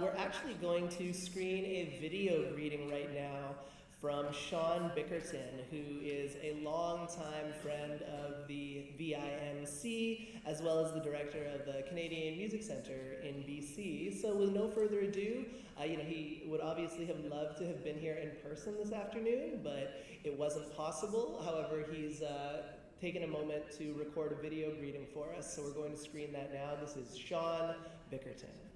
we're actually going to screen a video greeting right now from Sean Bickerton, who is a longtime friend of the VIMC, as well as the director of the Canadian Music Centre in BC. So, with no further ado, uh, you know, he would obviously have loved to have been here in person this afternoon, but it wasn't possible. However, he's uh, taken a moment to record a video greeting for us, so we're going to screen that now. This is Sean Bickerton.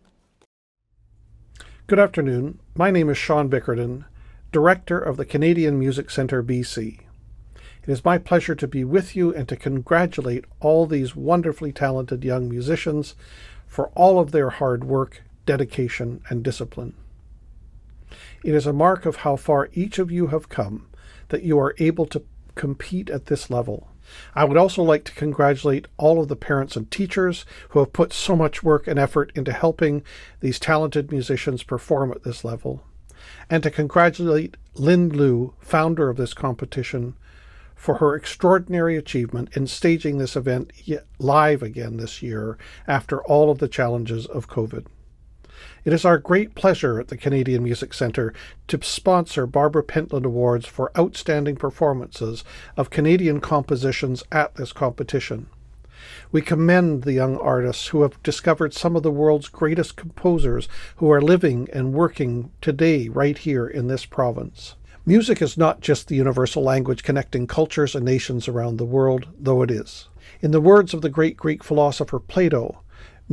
Good afternoon. My name is Sean Bickerton Director of the Canadian Music Centre BC. It is my pleasure to be with you and to congratulate all these wonderfully talented young musicians for all of their hard work, dedication, and discipline. It is a mark of how far each of you have come that you are able to compete at this level. I would also like to congratulate all of the parents and teachers who have put so much work and effort into helping these talented musicians perform at this level and to congratulate Lynn Liu, founder of this competition, for her extraordinary achievement in staging this event live again this year after all of the challenges of COVID. It is our great pleasure at the Canadian Music Centre to sponsor Barbara Pentland Awards for outstanding performances of Canadian compositions at this competition. We commend the young artists who have discovered some of the world's greatest composers who are living and working today right here in this province. Music is not just the universal language connecting cultures and nations around the world, though it is. In the words of the great Greek philosopher Plato,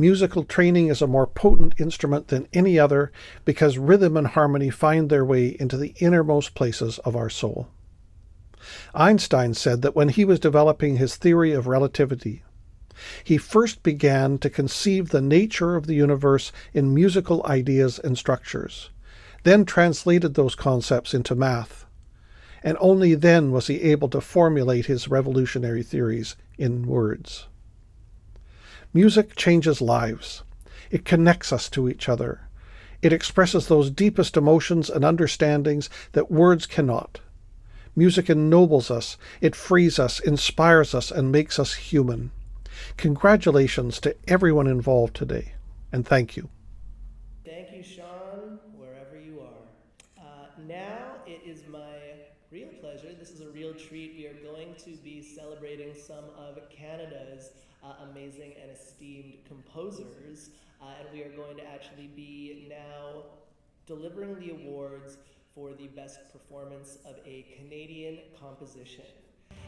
musical training is a more potent instrument than any other because rhythm and harmony find their way into the innermost places of our soul. Einstein said that when he was developing his theory of relativity, he first began to conceive the nature of the universe in musical ideas and structures, then translated those concepts into math, and only then was he able to formulate his revolutionary theories in words. Music changes lives. It connects us to each other. It expresses those deepest emotions and understandings that words cannot. Music ennobles us, it frees us, inspires us, and makes us human. Congratulations to everyone involved today, and thank you. Thank you, Sean, wherever you are. Uh, now it is my real pleasure. This is a real treat. We are going to be celebrating some of Canada's uh, amazing and esteemed composers, uh, and we are going to actually be now delivering the awards for the best performance of a Canadian composition.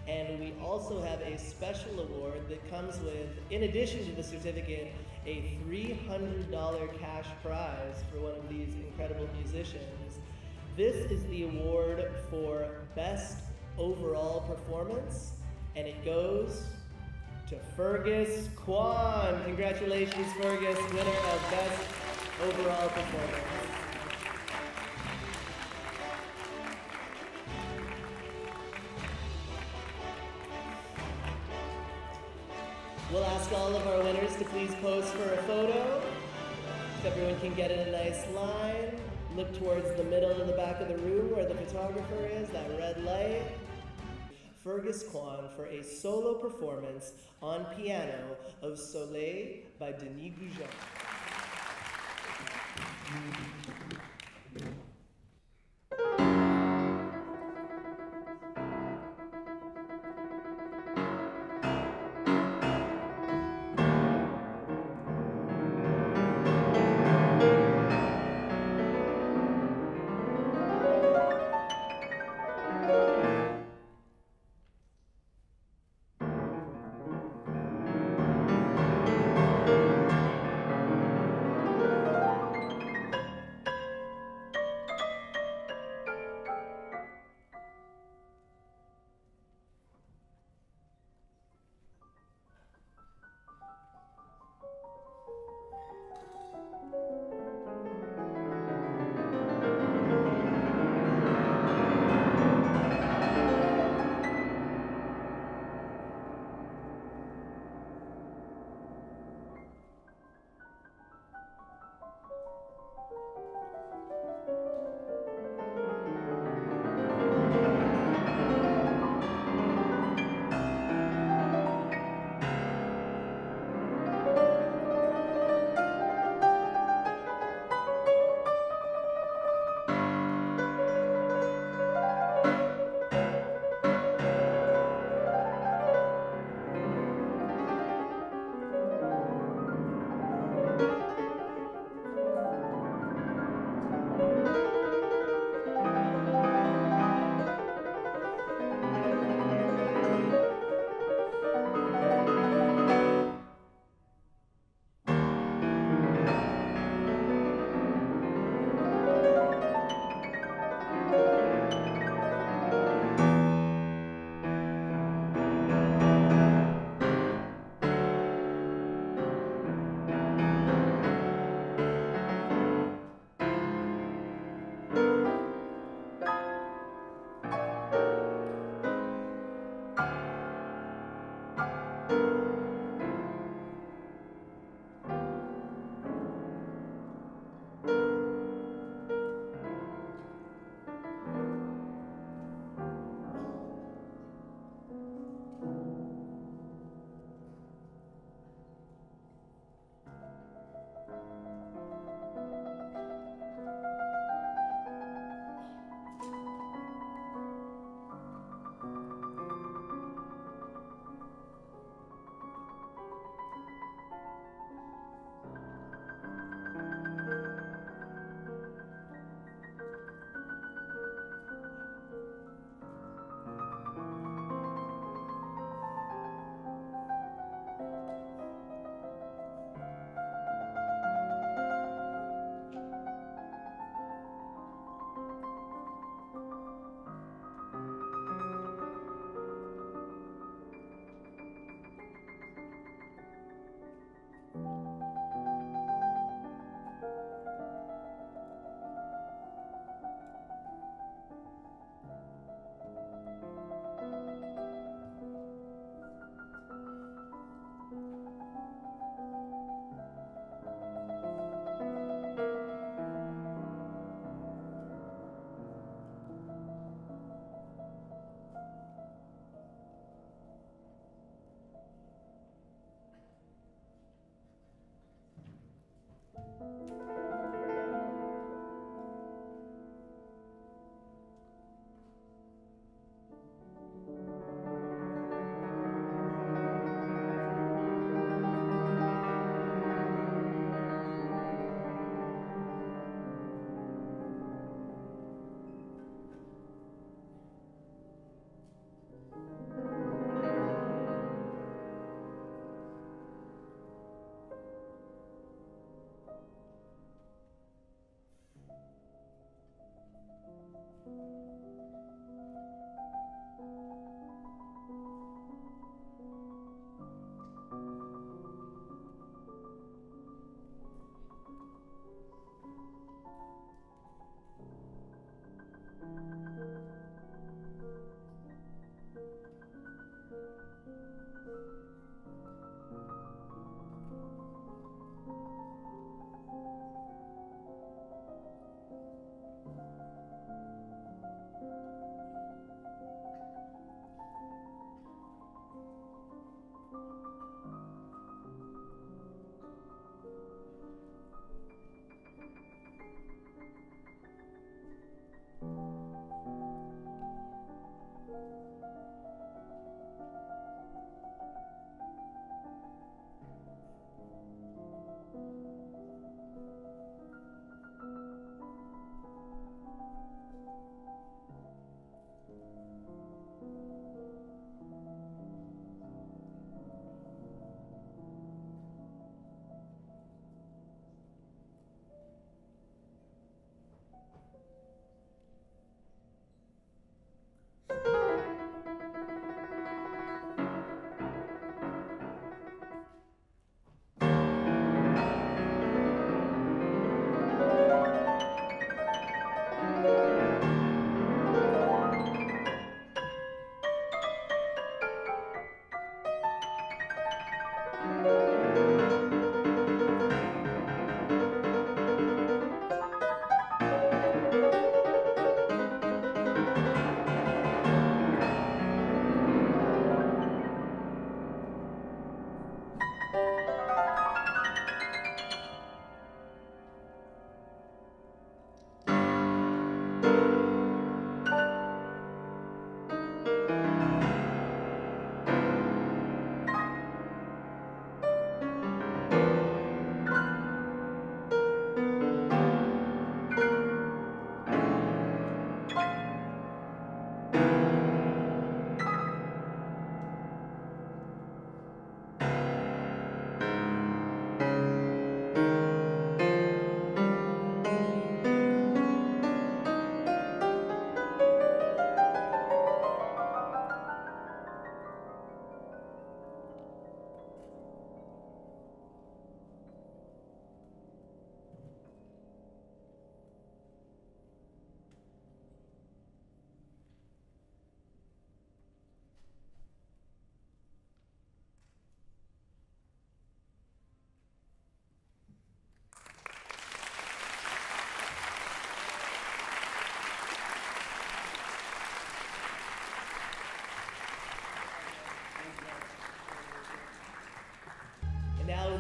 And we also have a special award that comes with, in addition to the certificate, a $300 cash prize for one of these incredible musicians. This is the award for Best Overall Performance, and it goes to Fergus Kwan. Congratulations, Fergus, winner of Best Overall Performance. We'll ask all of our winners to please pose for a photo. Everyone can get in a nice line. Look towards the middle of the back of the room where the photographer is, that red light. Fergus Kwan for a solo performance on piano of Soleil by Denis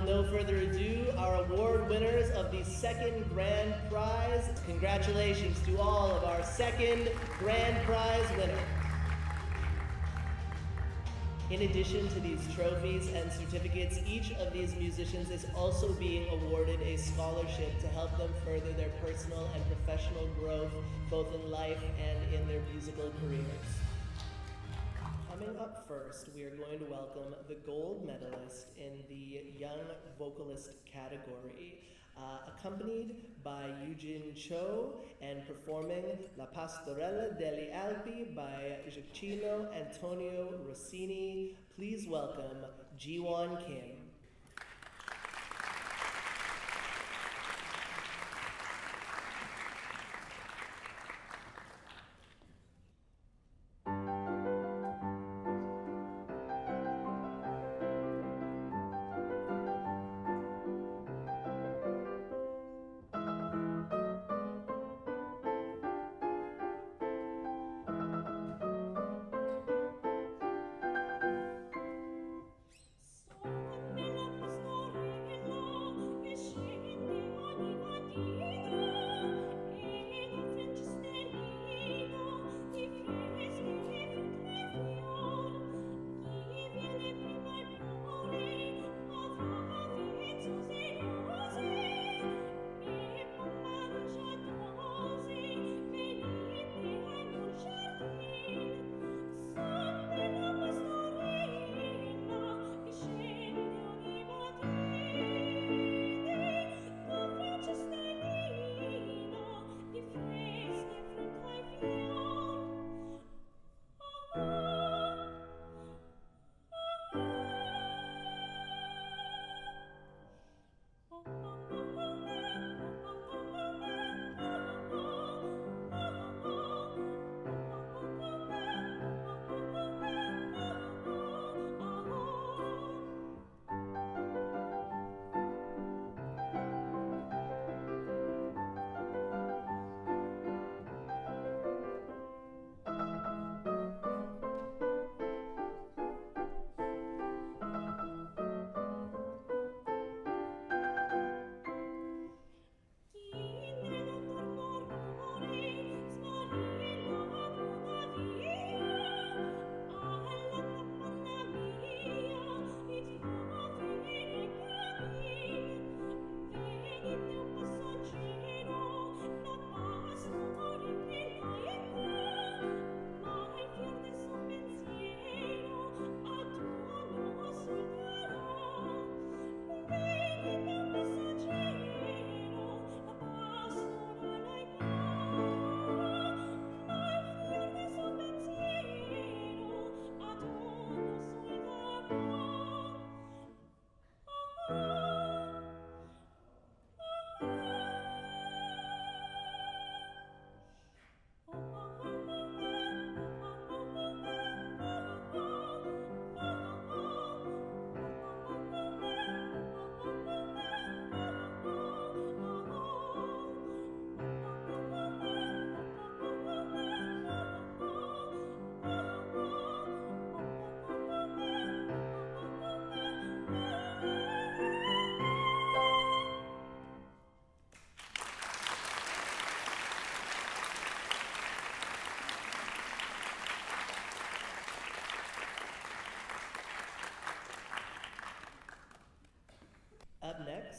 Gougeon. further ado, our award winners of the second grand prize. Congratulations to all of our second grand prize winners. In addition to these trophies and certificates, each of these musicians is also being awarded a scholarship to help them further their personal and professional growth, both in life and in their musical careers. Coming up first, we are going to welcome the gold medalist in Vocalist category, uh, accompanied by Eugene Cho and performing La Pastorella degli Alpi by Gioacchino Antonio Rossini. Please welcome Jiwon Kim.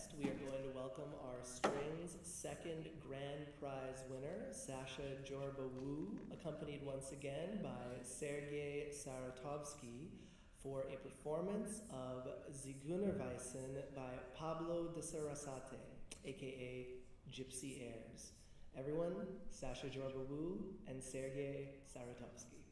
Next, we are going to welcome our strings second grand prize winner, Sasha Jorba Wu, accompanied once again by Sergei Saratovsky for a performance of Zigeunerweisen by Pablo de Sarasate, aka Gypsy Airs. Everyone, Sasha Jorba Wu and Sergei Saratovsky.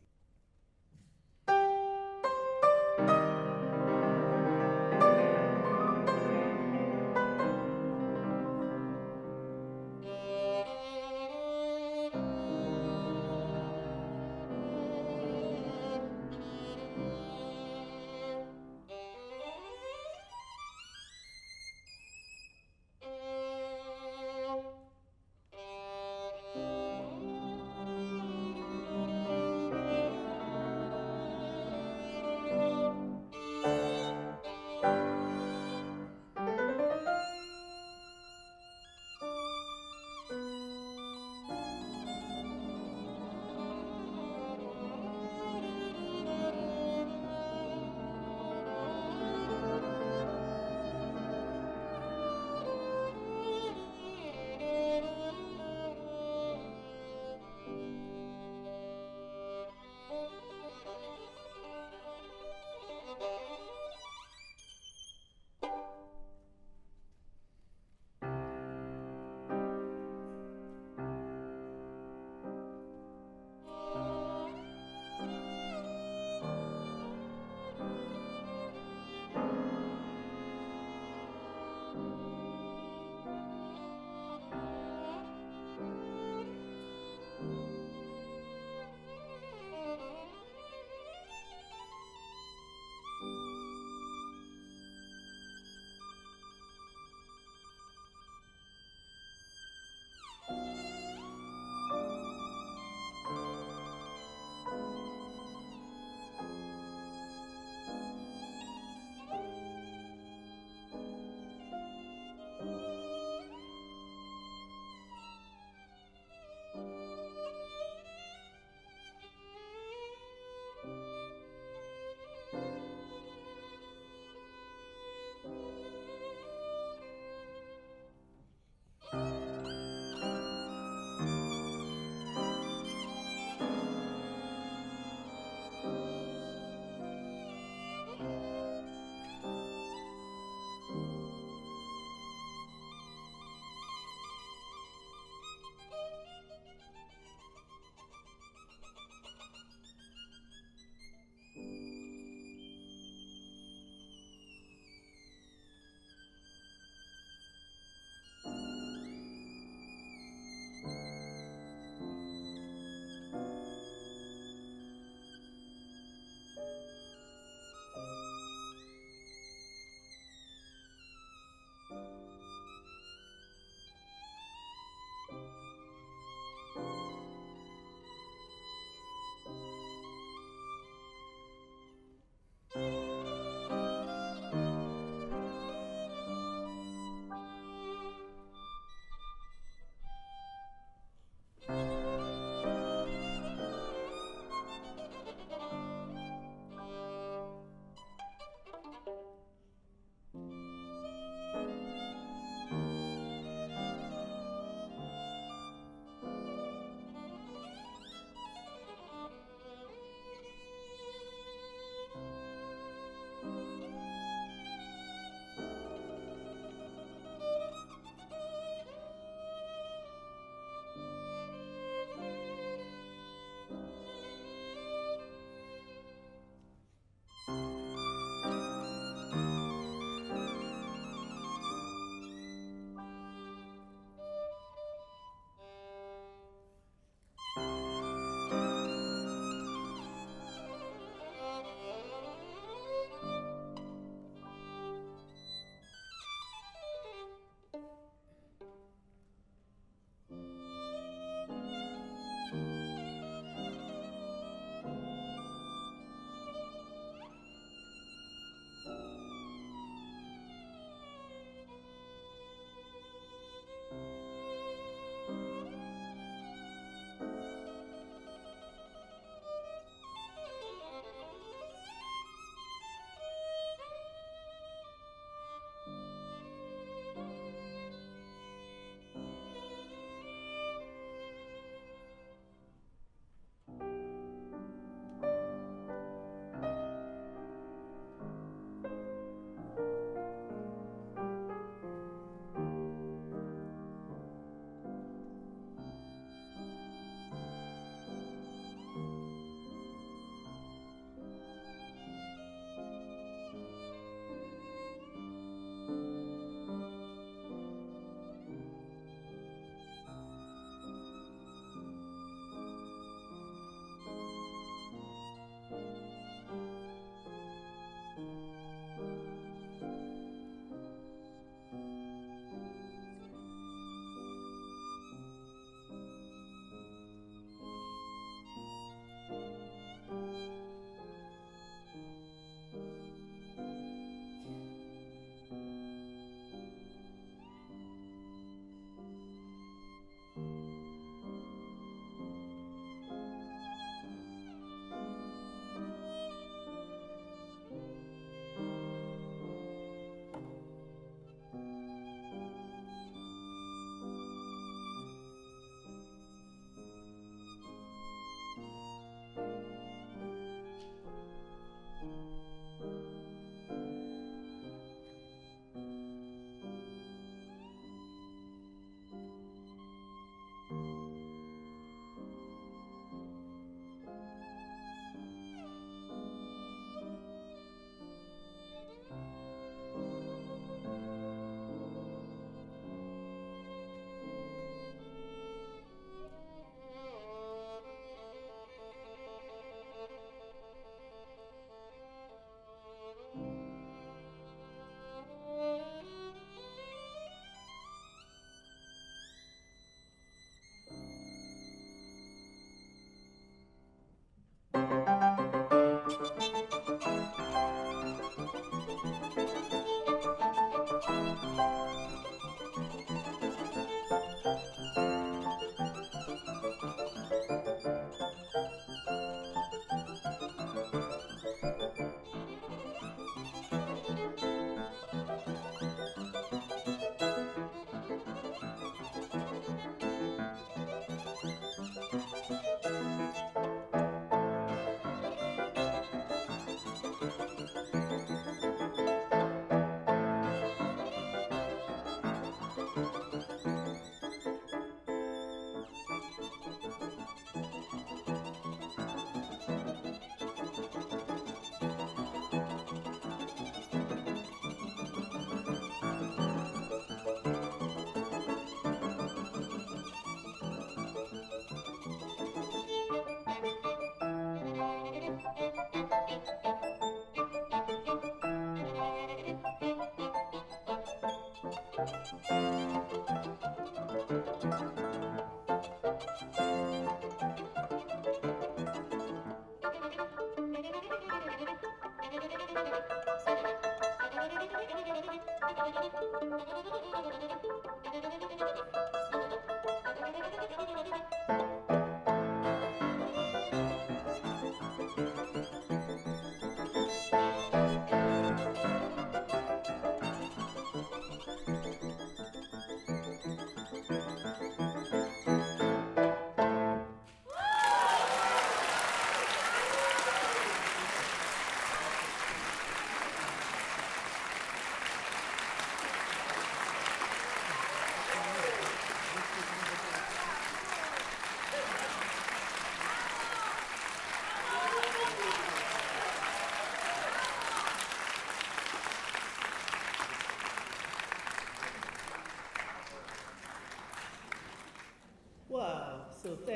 Música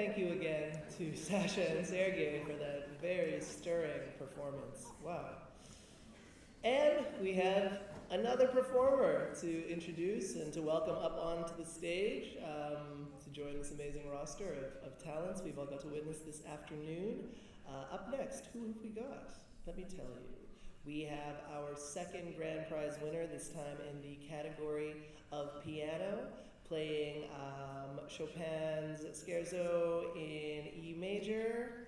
thank you again to Sasha and Sergey for that very stirring performance. Wow. And we have another performer to introduce and to welcome up onto the stage um, to join this amazing roster of, of talents we've all got to witness this afternoon. Uh, up next, who have we got? Let me tell you. We have our second grand prize winner, this time in the category of piano, playing um, Chopin's Scherzo in E major.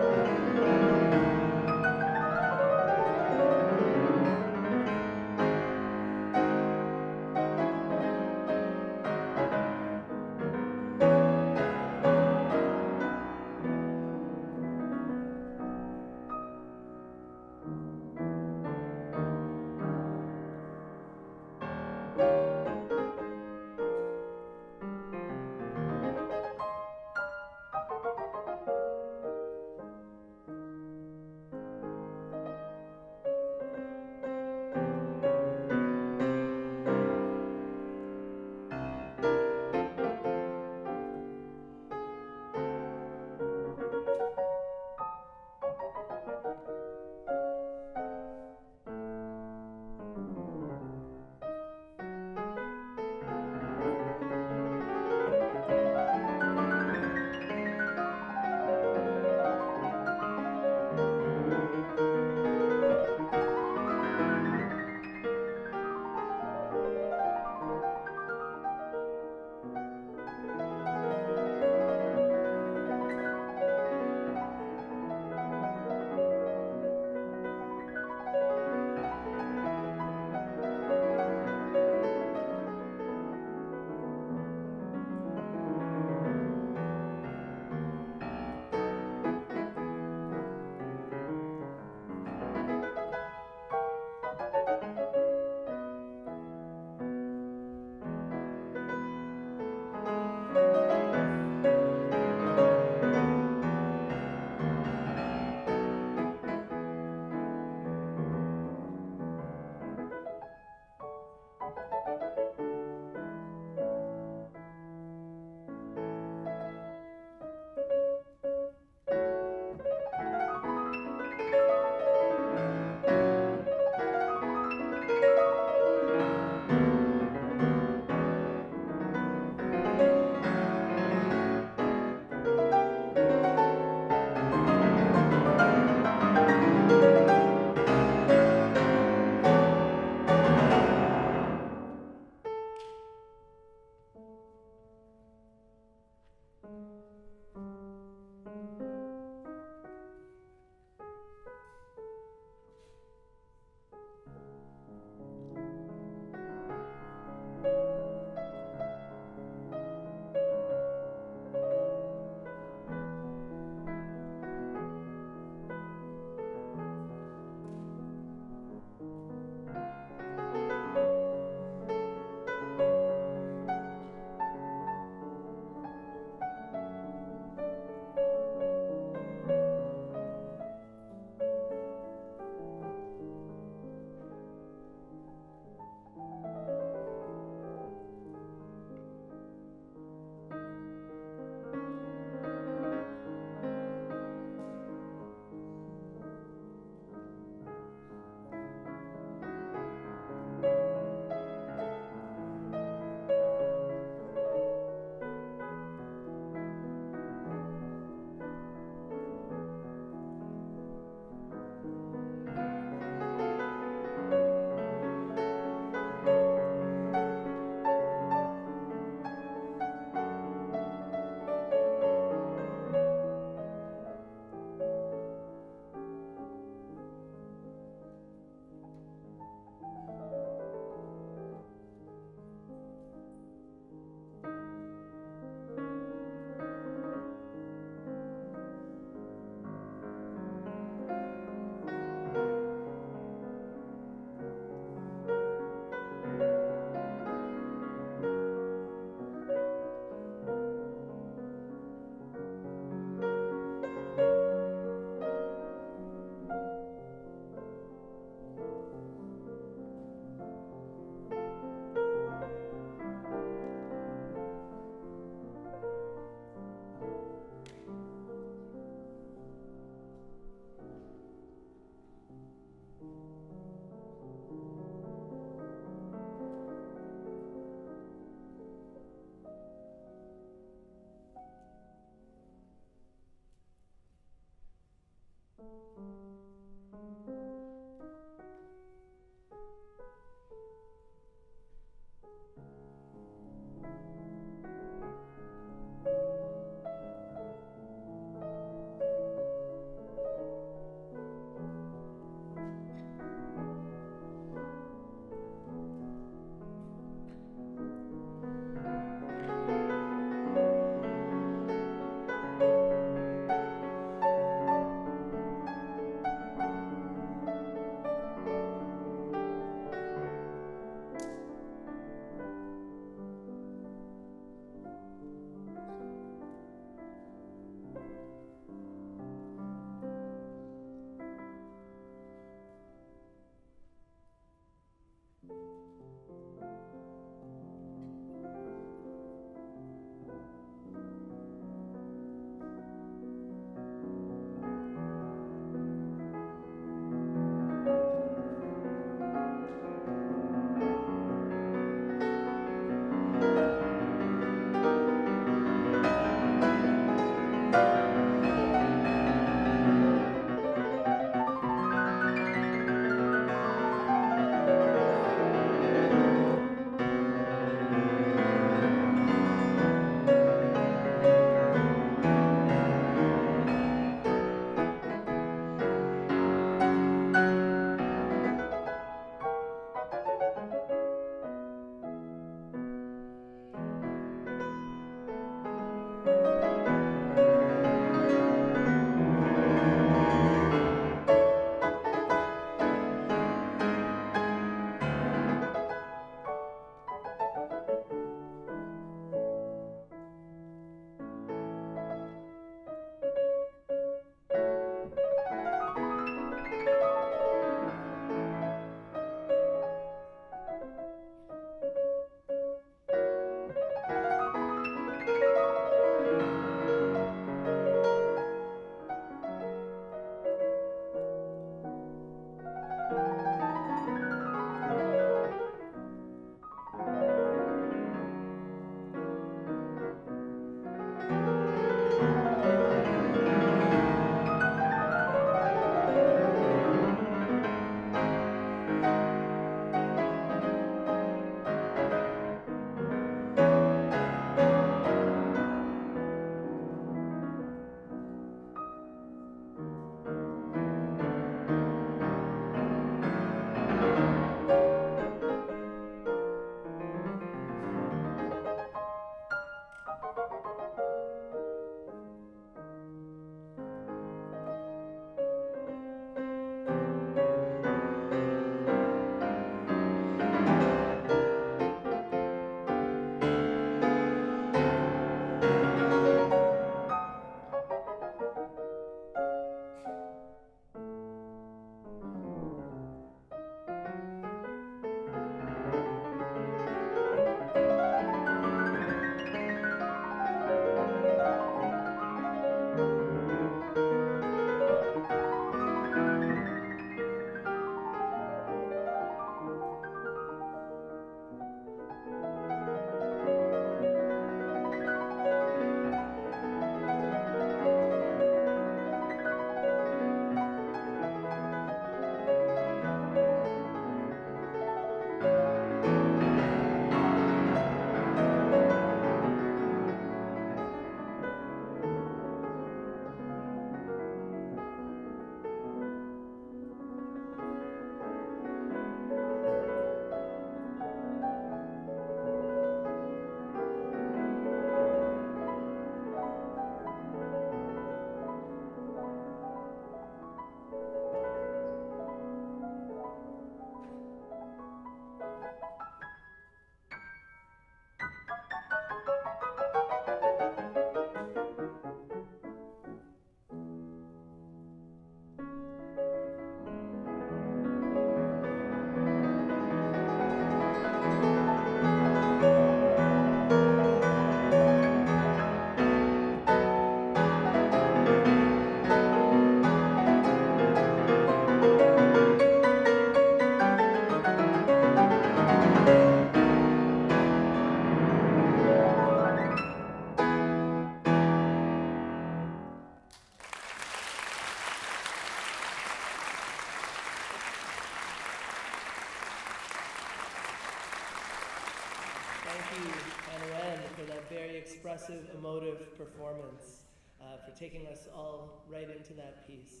Expressive, emotive performance, uh, for taking us all right into that piece.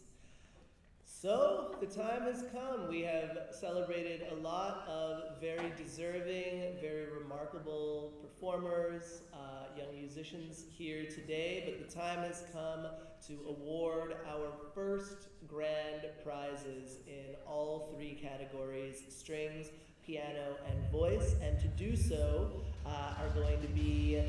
So, the time has come. We have celebrated a lot of very deserving, very remarkable performers, uh, young musicians here today, but the time has come to award our first grand prizes in all three categories strings, piano, and voice. And to do so uh, are going to be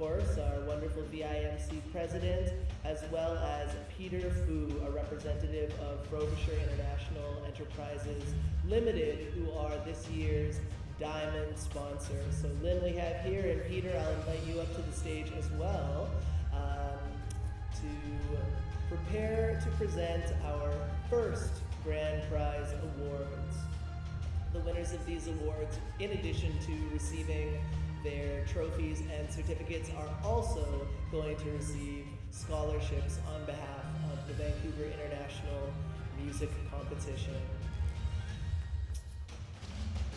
course, our wonderful VIMC president, as well as Peter Fu, a representative of Frobisher International Enterprises Limited, who are this year's diamond sponsor. So Lynn we have here, and Peter, I'll invite you up to the stage as well um, to prepare to present our first grand prize awards. The winners of these awards, in addition to receiving their trophies and certificates are also going to receive scholarships on behalf of the Vancouver International Music Competition.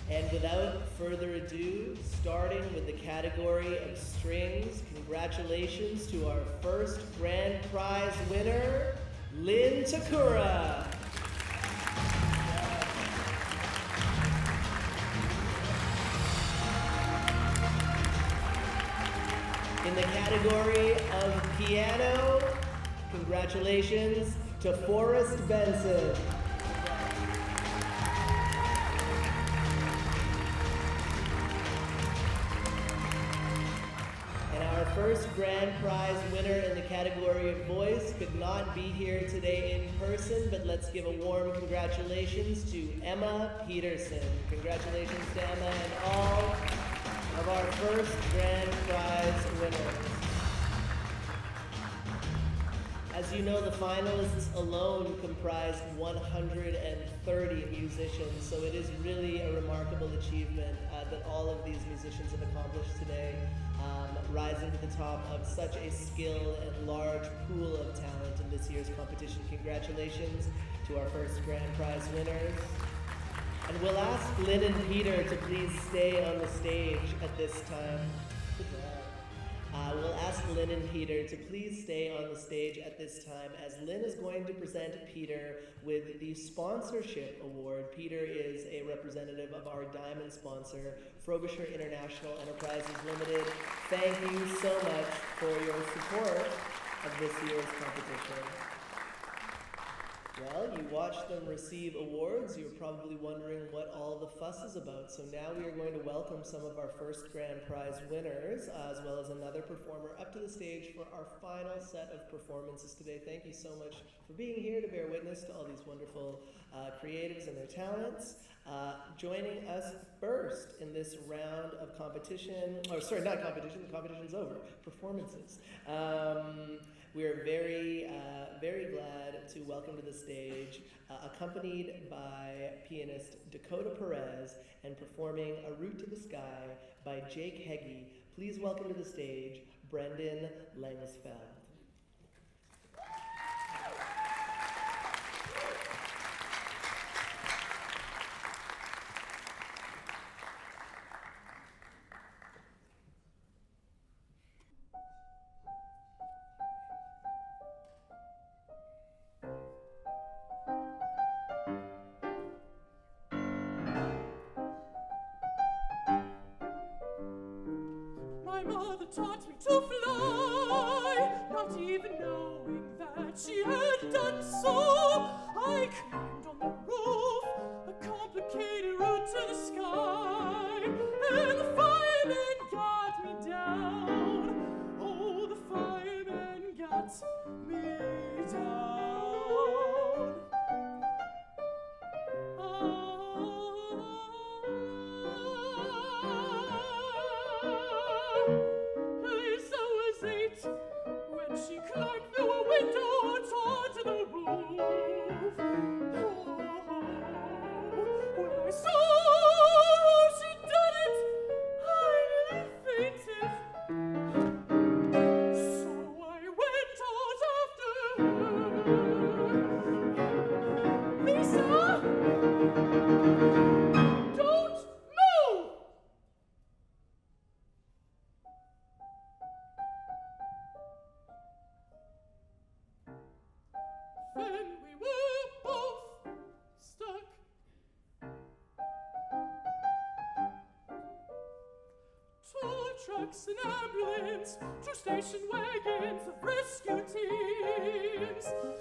And without further ado, starting with the category of strings, congratulations to our first grand prize winner, Lynn Takura. In the category of piano, congratulations to Forrest Benson. And our first grand prize winner in the category of voice could not be here today in person, but let's give a warm congratulations to Emma Peterson. Congratulations to Emma and all of our first grand prize winners. As you know, the finalists alone comprised 130 musicians, so it is really a remarkable achievement uh, that all of these musicians have accomplished today, um, rising to the top of such a skilled and large pool of talent in this year's competition. Congratulations to our first grand prize winners. And we'll ask Lynn and Peter to please stay on the stage at this time. Uh, we'll ask Lynn and Peter to please stay on the stage at this time as Lynn is going to present Peter with the sponsorship award. Peter is a representative of our diamond sponsor, Frobisher International Enterprises Limited. Thank you so much for your support of this year's competition. Well, you watched them receive awards. You're probably wondering what all the fuss is about. So now we are going to welcome some of our first grand prize winners, uh, as well as another performer, up to the stage for our final set of performances today. Thank you so much for being here to bear witness to all these wonderful uh, creatives and their talents. Uh, joining us first in this round of competition, or sorry, not competition, the competition's over, performances. Um, we are very, uh, very glad to welcome to the stage, uh, accompanied by pianist Dakota Perez and performing A Route to the Sky by Jake Heggie. Please welcome to the stage Brendan Langsfeld. taught me to fly, not even knowing that she had done so. trains two station wagons of rescue teams.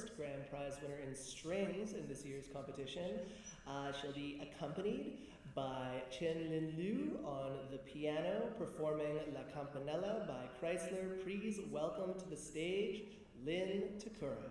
First grand prize winner in strings in this year's competition. Uh, she'll be accompanied by Chen Lin Liu on the piano, performing La Campanella by Kreisler. Please welcome to the stage Lynn Takura.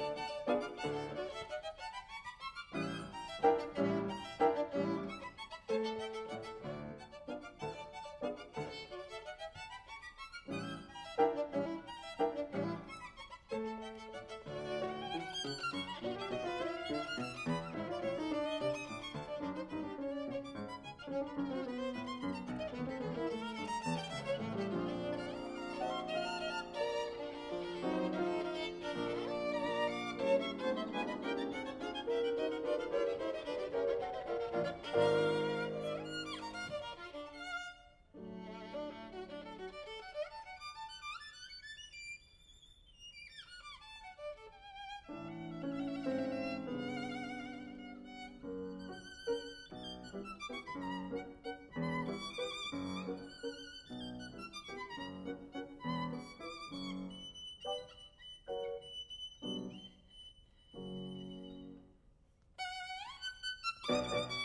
My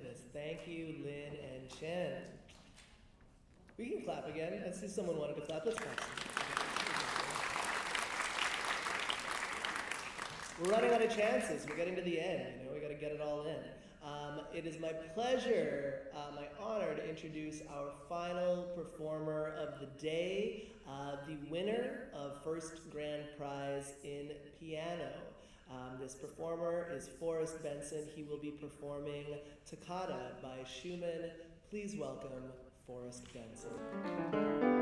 goodness. Thank you, Lynn and Chen. We can clap again. I see someone wanted to clap. Let's clap. We're running out of chances. We're getting to the end. You know, we got to get it all in. Um, it is my pleasure, uh, my honor to introduce our final performer of the day, uh, the winner of first grand prize in piano. Um, this performer is Forrest Benson. He will be performing Toccata by Schumann. Please welcome Forrest Benson.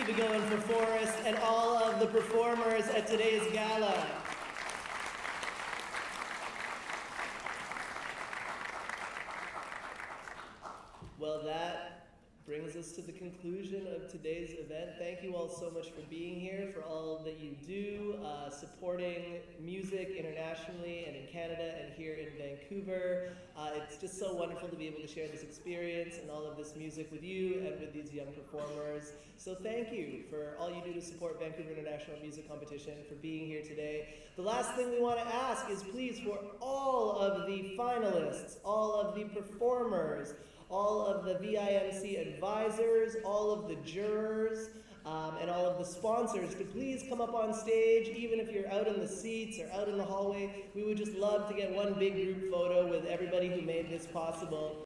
Keep it going for Forrest and all of the performers at today's gala. Well, that brings us to the conclusion of today's event. Thank you all so much for being here, for all that you do, uh, supporting music internationally and in Canada and here in Vancouver. Uh, it's just so wonderful to be able to share this experience and all of this music with you and with these young performers. So thank you for all you do to support Vancouver International Music Competition, for being here today. The last thing we want to ask is please for all of the finalists, all of the performers, all of the VIMC advisors, all of the jurors, um, and all of the sponsors to please come up on stage, even if you're out in the seats or out in the hallway. We would just love to get one big group photo with everybody who made this possible.